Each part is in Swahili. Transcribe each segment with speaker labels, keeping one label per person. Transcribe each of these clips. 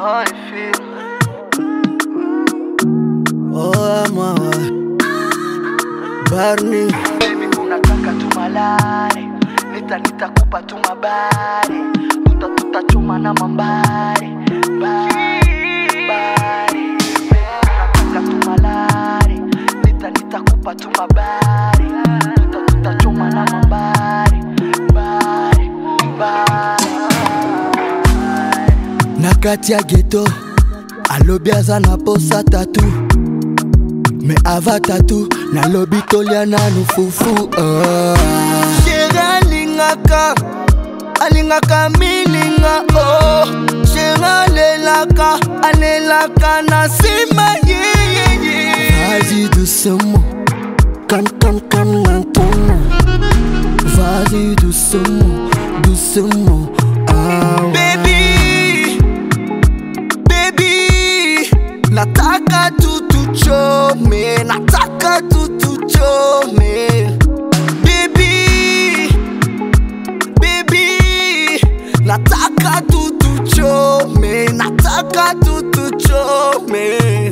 Speaker 1: how I feel.
Speaker 2: Oh, ama Barney.
Speaker 1: Baby unataka tumalare nita nitakupa tu mabari, tuta tutachoma na mambari, bari. Baby unataka tumalare nita nitakupa tu mabare
Speaker 2: kati ya geto alobi aza na posa tatu me ava tatu nalobi tolia nanu fufu uh. sheri alingaka alingaka milinga oh. sheri alelaka alelaka na nsima yeyeye Vas-y doucement, calme, calme, calme lentement. Vas-y doucement, nataka tu tuchome, nataka tu tuchome. Baby, baby, nataka tu tuchome, nataka tu tuchome.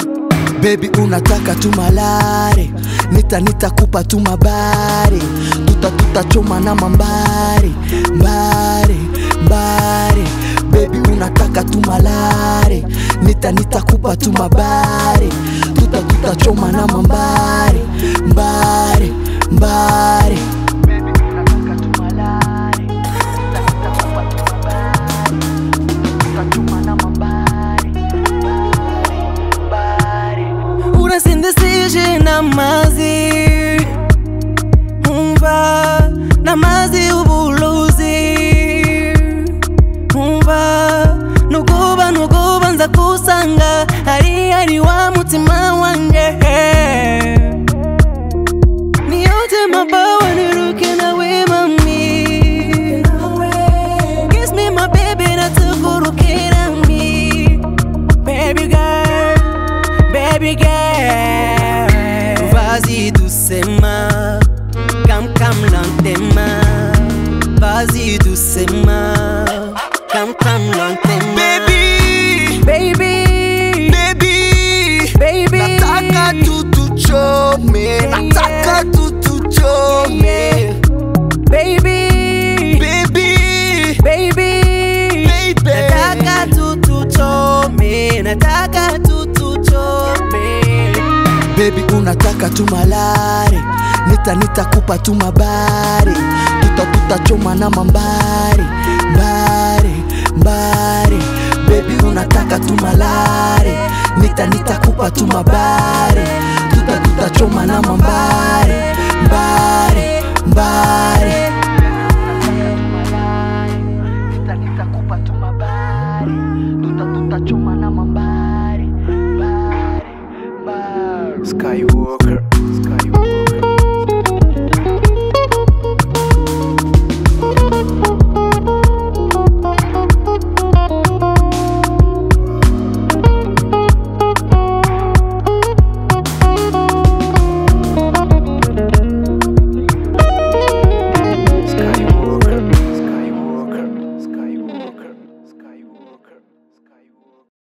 Speaker 2: Baby unataka tu malare nita nitakupa tu mabare tuta tutachoma na mambare mbare mbare Baby unataka tumalare nita nitakupa tumabare mabare. Tuta tutachoma na mambare. Mbare mbare
Speaker 3: nuguba nuguba nza kusanga. Hari hari wa mutima wanjye Baby
Speaker 2: unataka tu malari, nita nitakupa tu mabari, tuta tutachoma na mambari mbari mbari. Baby unataka tu malari, nita nitakupa tu mabari, tuta tutachoma na mambari mbari mbari caiu oco